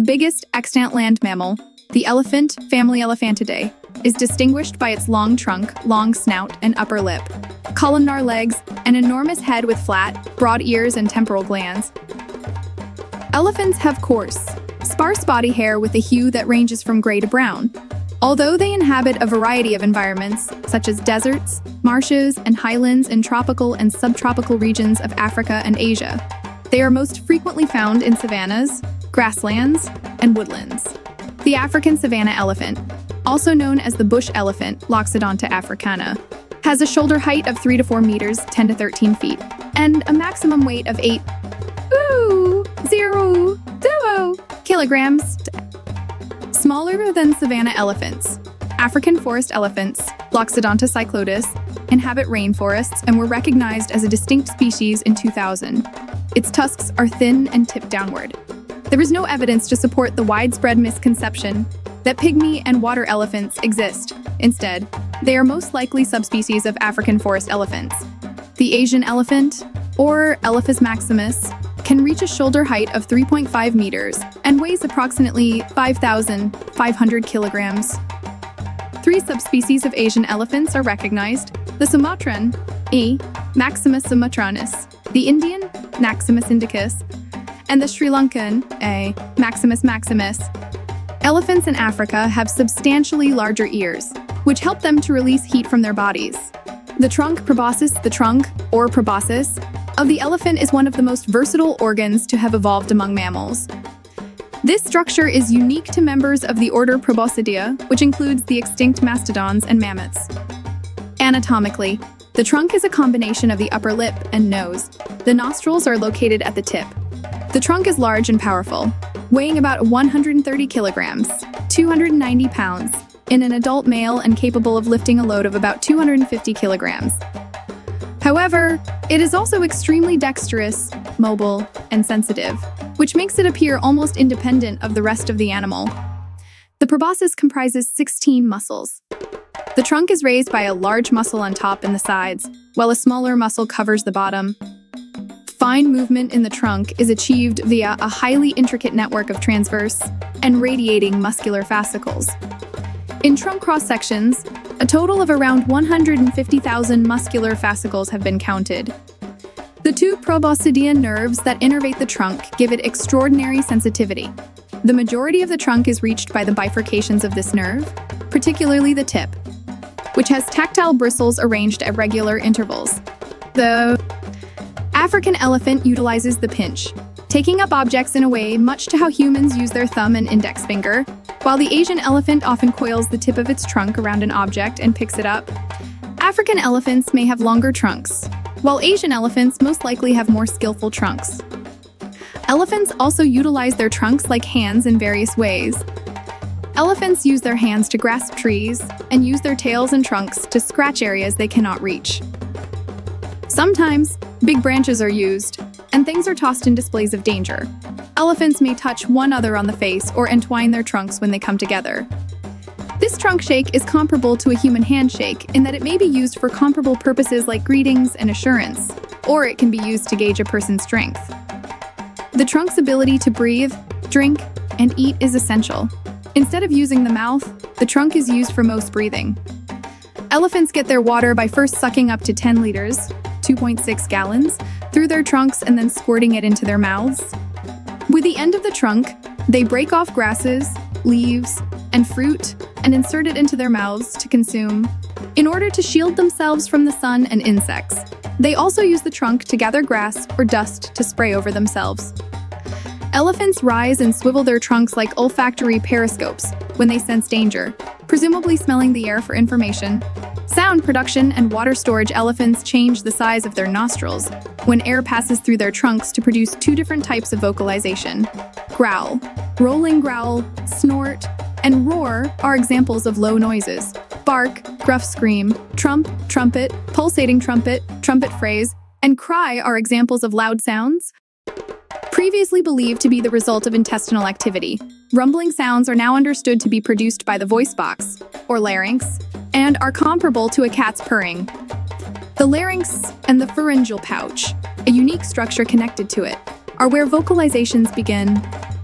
The biggest extant land mammal, the elephant, family Elephantidae, is distinguished by its long trunk, long snout, and upper lip, columnar legs, an enormous head with flat, broad ears and temporal glands. Elephants have coarse, sparse body hair with a hue that ranges from gray to brown. Although they inhabit a variety of environments, such as deserts, marshes, and highlands in tropical and subtropical regions of Africa and Asia, they are most frequently found in savannas, grasslands, and woodlands. The African savanna elephant, also known as the bush elephant, Loxodonta africana, has a shoulder height of 3 to 4 meters, 10 to 13 feet, and a maximum weight of 8 ooh, 0 zero kilograms. Smaller than savanna elephants, African forest elephants, Loxodonta cyclotis, inhabit rainforests and were recognized as a distinct species in 2000. Its tusks are thin and tipped downward. There is no evidence to support the widespread misconception that pygmy and water elephants exist. Instead, they are most likely subspecies of African forest elephants. The Asian elephant, or Elephas maximus, can reach a shoulder height of 3.5 meters and weighs approximately 5,500 kilograms. Three subspecies of Asian elephants are recognized the Sumatran, E. Maximus sumatranus, the Indian, Maximus indicus, and the Sri Lankan, A. Maximus maximus. Elephants in Africa have substantially larger ears, which help them to release heat from their bodies. The trunk proboscis, the trunk, or proboscis, of the elephant is one of the most versatile organs to have evolved among mammals. This structure is unique to members of the order Proboscidea, which includes the extinct mastodons and mammoths. Anatomically, the trunk is a combination of the upper lip and nose. The nostrils are located at the tip, the trunk is large and powerful, weighing about 130 kilograms, 290 pounds, in an adult male and capable of lifting a load of about 250 kilograms. However, it is also extremely dexterous, mobile, and sensitive, which makes it appear almost independent of the rest of the animal. The proboscis comprises 16 muscles. The trunk is raised by a large muscle on top and the sides, while a smaller muscle covers the bottom, Fine movement in the trunk is achieved via a highly intricate network of transverse and radiating muscular fascicles. In trunk cross sections, a total of around 150,000 muscular fascicles have been counted. The two proboscidean nerves that innervate the trunk give it extraordinary sensitivity. The majority of the trunk is reached by the bifurcations of this nerve, particularly the tip, which has tactile bristles arranged at regular intervals. The African elephant utilizes the pinch, taking up objects in a way much to how humans use their thumb and index finger, while the Asian elephant often coils the tip of its trunk around an object and picks it up. African elephants may have longer trunks, while Asian elephants most likely have more skillful trunks. Elephants also utilize their trunks like hands in various ways. Elephants use their hands to grasp trees and use their tails and trunks to scratch areas they cannot reach. Sometimes, big branches are used, and things are tossed in displays of danger. Elephants may touch one other on the face or entwine their trunks when they come together. This trunk shake is comparable to a human handshake in that it may be used for comparable purposes like greetings and assurance, or it can be used to gauge a person's strength. The trunk's ability to breathe, drink, and eat is essential. Instead of using the mouth, the trunk is used for most breathing. Elephants get their water by first sucking up to 10 liters, 2.6 gallons, through their trunks and then squirting it into their mouths. With the end of the trunk, they break off grasses, leaves, and fruit and insert it into their mouths to consume. In order to shield themselves from the sun and insects, they also use the trunk to gather grass or dust to spray over themselves. Elephants rise and swivel their trunks like olfactory periscopes when they sense danger, presumably smelling the air for information. Sound production and water storage elephants change the size of their nostrils when air passes through their trunks to produce two different types of vocalization. Growl, rolling growl, snort, and roar are examples of low noises. Bark, gruff scream, trump, trumpet, pulsating trumpet, trumpet phrase, and cry are examples of loud sounds. Previously believed to be the result of intestinal activity, rumbling sounds are now understood to be produced by the voice box, or larynx, and are comparable to a cat's purring. The larynx and the pharyngeal pouch, a unique structure connected to it, are where vocalizations begin.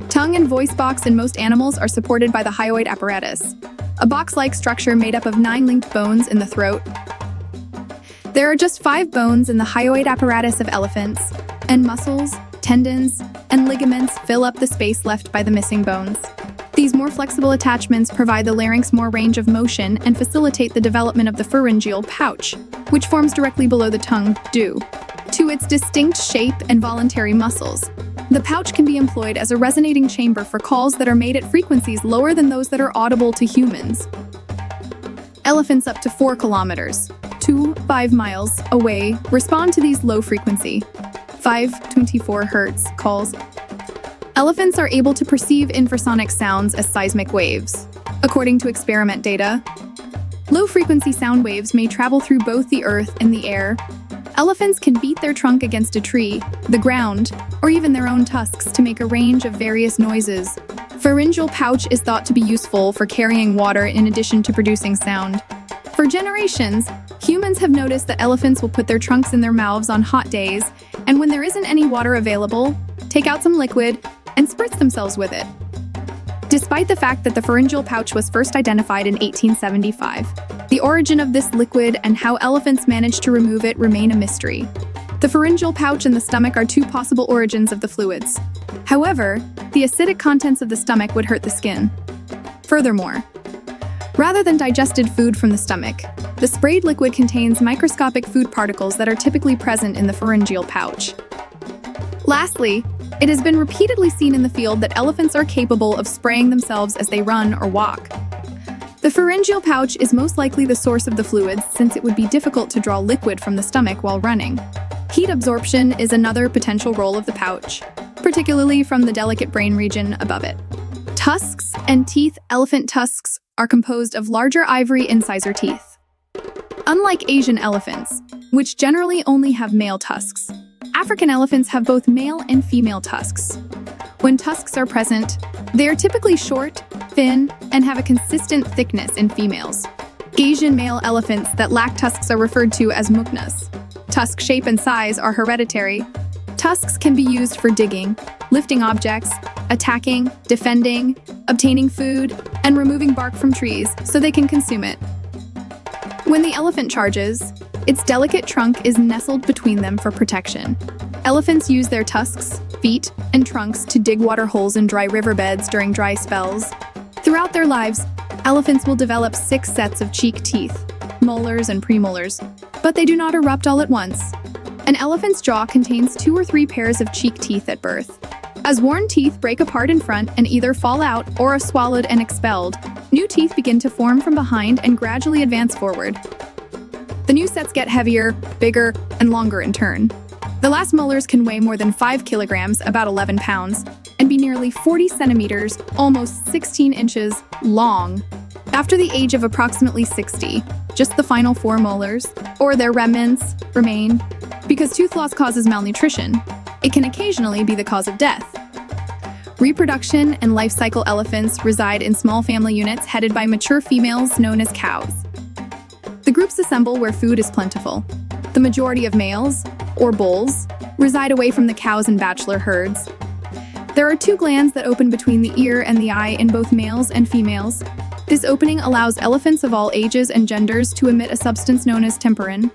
Tongue and voice box in most animals are supported by the hyoid apparatus, a box-like structure made up of nine linked bones in the throat. There are just five bones in the hyoid apparatus of elephants, and muscles, tendons, and ligaments fill up the space left by the missing bones. These more flexible attachments provide the larynx more range of motion and facilitate the development of the pharyngeal pouch, which forms directly below the tongue, due to its distinct shape and voluntary muscles. The pouch can be employed as a resonating chamber for calls that are made at frequencies lower than those that are audible to humans. Elephants up to 4 kilometers, 2 5 miles away, respond to these low frequency 524 hertz calls. Elephants are able to perceive infrasonic sounds as seismic waves. According to experiment data, low frequency sound waves may travel through both the earth and the air, Elephants can beat their trunk against a tree, the ground, or even their own tusks to make a range of various noises. Pharyngeal pouch is thought to be useful for carrying water in addition to producing sound. For generations, humans have noticed that elephants will put their trunks in their mouths on hot days, and when there isn't any water available, take out some liquid and spritz themselves with it. Despite the fact that the pharyngeal pouch was first identified in 1875, the origin of this liquid and how elephants managed to remove it remain a mystery. The pharyngeal pouch and the stomach are two possible origins of the fluids. However, the acidic contents of the stomach would hurt the skin. Furthermore, rather than digested food from the stomach, the sprayed liquid contains microscopic food particles that are typically present in the pharyngeal pouch. Lastly, it has been repeatedly seen in the field that elephants are capable of spraying themselves as they run or walk. The pharyngeal pouch is most likely the source of the fluids since it would be difficult to draw liquid from the stomach while running. Heat absorption is another potential role of the pouch, particularly from the delicate brain region above it. Tusks and teeth Elephant tusks are composed of larger ivory incisor teeth. Unlike Asian elephants, which generally only have male tusks, African elephants have both male and female tusks. When tusks are present, they are typically short, thin, and have a consistent thickness in females. Asian male elephants that lack tusks are referred to as muknas. Tusk shape and size are hereditary. Tusks can be used for digging, lifting objects, attacking, defending, obtaining food, and removing bark from trees so they can consume it. When the elephant charges, its delicate trunk is nestled between them for protection. Elephants use their tusks, feet, and trunks to dig water holes in dry riverbeds during dry spells. Throughout their lives, elephants will develop six sets of cheek teeth, molars and premolars, but they do not erupt all at once. An elephant's jaw contains two or three pairs of cheek teeth at birth. As worn teeth break apart in front and either fall out or are swallowed and expelled, new teeth begin to form from behind and gradually advance forward. The new sets get heavier, bigger, and longer in turn. The last molars can weigh more than 5 kilograms, about 11 pounds, and be nearly 40 centimeters, almost 16 inches, long. After the age of approximately 60, just the final four molars, or their remnants, remain. Because tooth loss causes malnutrition, it can occasionally be the cause of death. Reproduction and life cycle elephants reside in small family units headed by mature females known as cows. The groups assemble where food is plentiful. The majority of males, or bulls, reside away from the cows and bachelor herds. There are two glands that open between the ear and the eye in both males and females. This opening allows elephants of all ages and genders to emit a substance known as temporin.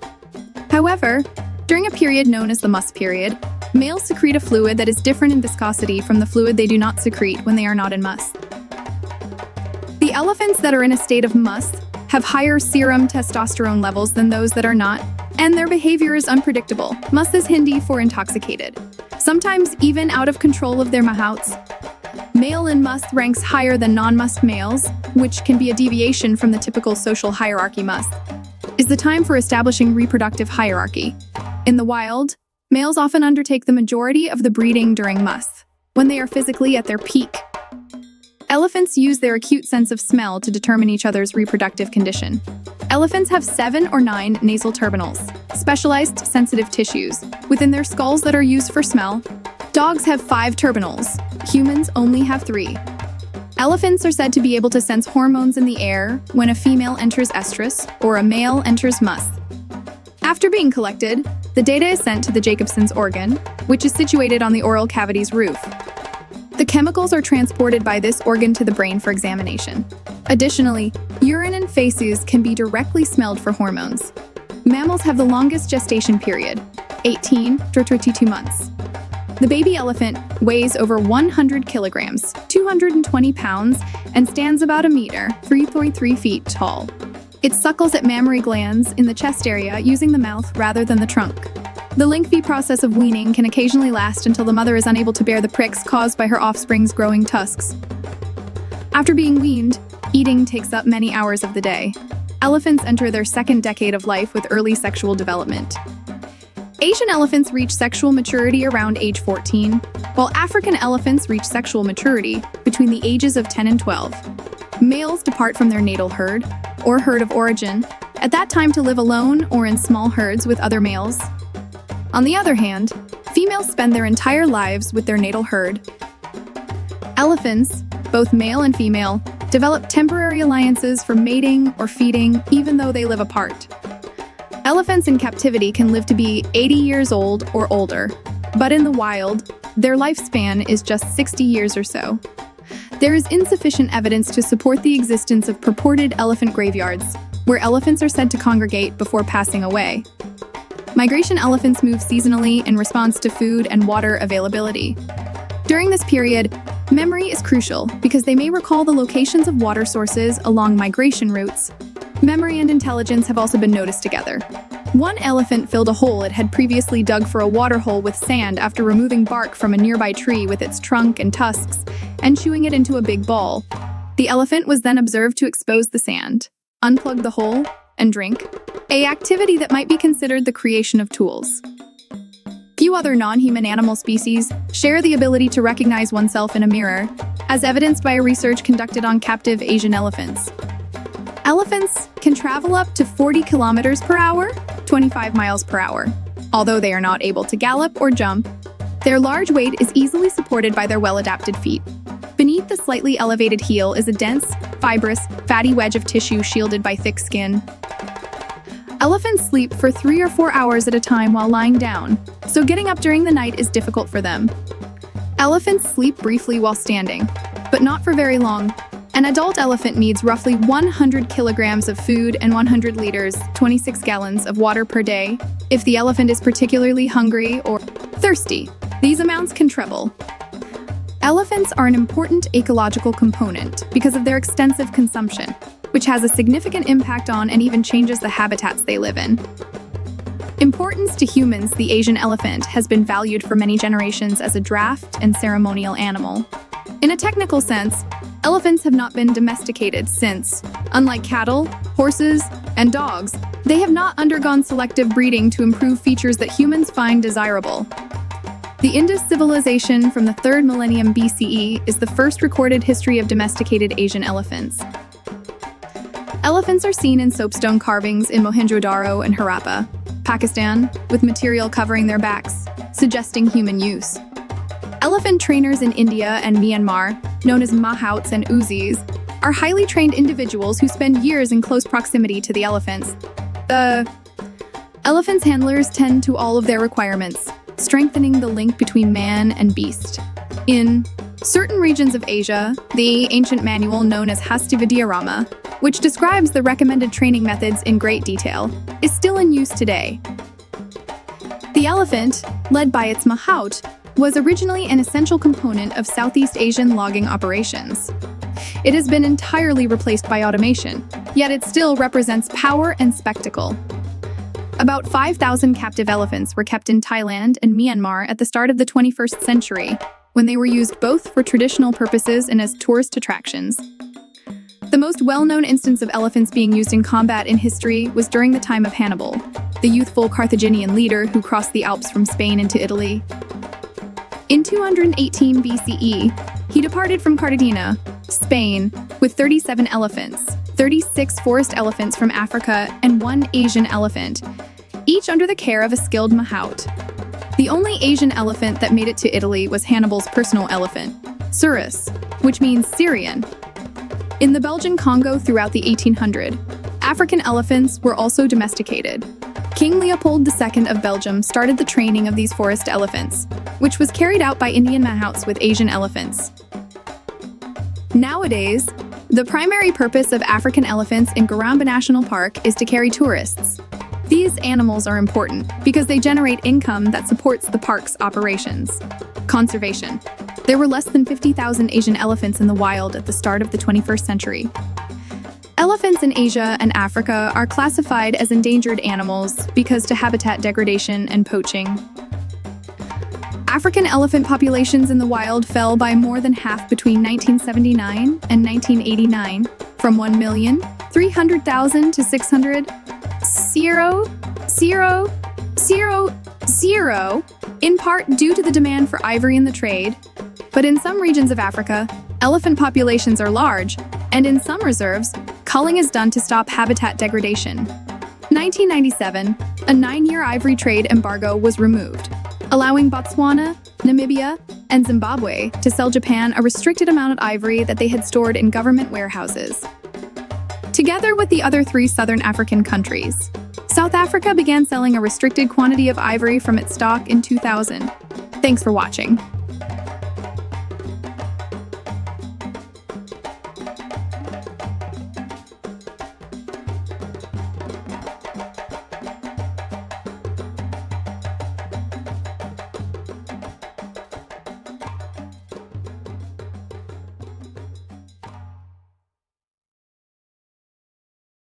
However, during a period known as the musth period, males secrete a fluid that is different in viscosity from the fluid they do not secrete when they are not in musth. The elephants that are in a state of musth have higher serum testosterone levels than those that are not, and their behavior is unpredictable. Musth is Hindi for intoxicated, sometimes even out of control of their mahouts. Male in musth ranks higher than non-musth males, which can be a deviation from the typical social hierarchy musth. Is the time for establishing reproductive hierarchy. In the wild, males often undertake the majority of the breeding during musth, when they are physically at their peak Elephants use their acute sense of smell to determine each other's reproductive condition. Elephants have seven or nine nasal turbinals, specialized sensitive tissues, within their skulls that are used for smell. Dogs have five turbinals. Humans only have three. Elephants are said to be able to sense hormones in the air when a female enters estrus or a male enters musth. After being collected, the data is sent to the Jacobson's organ, which is situated on the oral cavity's roof. The chemicals are transported by this organ to the brain for examination. Additionally, urine and feces can be directly smelled for hormones. Mammals have the longest gestation period, 18 to 22 months. The baby elephant weighs over 100 kilograms, 220 pounds, and stands about a meter, 3.3 feet tall. It suckles at mammary glands in the chest area using the mouth rather than the trunk. The lengthy process of weaning can occasionally last until the mother is unable to bear the pricks caused by her offspring's growing tusks. After being weaned, eating takes up many hours of the day. Elephants enter their second decade of life with early sexual development. Asian elephants reach sexual maturity around age 14, while African elephants reach sexual maturity between the ages of 10 and 12. Males depart from their natal herd, or herd of origin, at that time to live alone or in small herds with other males. On the other hand, females spend their entire lives with their natal herd. Elephants, both male and female, develop temporary alliances for mating or feeding even though they live apart. Elephants in captivity can live to be 80 years old or older, but in the wild, their lifespan is just 60 years or so. There is insufficient evidence to support the existence of purported elephant graveyards, where elephants are said to congregate before passing away. Migration elephants move seasonally in response to food and water availability. During this period, memory is crucial because they may recall the locations of water sources along migration routes Memory and intelligence have also been noticed together. One elephant filled a hole it had previously dug for a water hole with sand after removing bark from a nearby tree with its trunk and tusks and chewing it into a big ball. The elephant was then observed to expose the sand, unplug the hole, and drink, a activity that might be considered the creation of tools. Few other non-human animal species share the ability to recognize oneself in a mirror, as evidenced by a research conducted on captive Asian elephants. Elephants can travel up to 40 kilometers per hour, 25 miles per hour. Although they are not able to gallop or jump, their large weight is easily supported by their well-adapted feet. Beneath the slightly elevated heel is a dense, fibrous, fatty wedge of tissue shielded by thick skin. Elephants sleep for three or four hours at a time while lying down, so getting up during the night is difficult for them. Elephants sleep briefly while standing, but not for very long, an adult elephant needs roughly 100 kilograms of food and 100 liters, 26 gallons of water per day. If the elephant is particularly hungry or thirsty, these amounts can treble. Elephants are an important ecological component because of their extensive consumption, which has a significant impact on and even changes the habitats they live in. Importance to humans, the Asian elephant has been valued for many generations as a draft and ceremonial animal. In a technical sense, Elephants have not been domesticated since, unlike cattle, horses, and dogs, they have not undergone selective breeding to improve features that humans find desirable. The Indus civilization from the 3rd millennium BCE is the first recorded history of domesticated Asian elephants. Elephants are seen in soapstone carvings in Mohenjo-Daro and Harappa, Pakistan, with material covering their backs, suggesting human use. Elephant trainers in India and Myanmar, known as mahouts and oozies, are highly trained individuals who spend years in close proximity to the elephants. The elephant's handlers tend to all of their requirements, strengthening the link between man and beast. In certain regions of Asia, the ancient manual known as Hastividyarnava, which describes the recommended training methods in great detail, is still in use today. The elephant, led by its mahout, was originally an essential component of Southeast Asian logging operations. It has been entirely replaced by automation, yet it still represents power and spectacle. About 5,000 captive elephants were kept in Thailand and Myanmar at the start of the 21st century, when they were used both for traditional purposes and as tourist attractions. The most well-known instance of elephants being used in combat in history was during the time of Hannibal, the youthful Carthaginian leader who crossed the Alps from Spain into Italy. In 218 BCE, he departed from Cartagena, Spain, with 37 elephants, 36 forest elephants from Africa, and one Asian elephant, each under the care of a skilled mahout. The only Asian elephant that made it to Italy was Hannibal's personal elephant, Surus, which means Syrian. In the Belgian Congo throughout the 1800s, African elephants were also domesticated. King Leopold II of Belgium started the training of these forest elephants, which was carried out by Indian mahouts with Asian elephants. Nowadays, the primary purpose of African elephants in Garamba National Park is to carry tourists. These animals are important because they generate income that supports the park's operations. Conservation. There were less than 50,000 Asian elephants in the wild at the start of the 21st century. Elephants in Asia and Africa are classified as endangered animals because to habitat degradation and poaching. African elephant populations in the wild fell by more than half between 1979 and 1989, from 1,300,000 to 600, zero, zero, zero, zero, in part due to the demand for ivory in the trade. But in some regions of Africa, elephant populations are large, and in some reserves, culling is done to stop habitat degradation. 1997, a nine-year ivory trade embargo was removed allowing Botswana, Namibia, and Zimbabwe to sell Japan a restricted amount of ivory that they had stored in government warehouses. Together with the other three southern African countries, South Africa began selling a restricted quantity of ivory from its stock in 2000. Thanks for watching.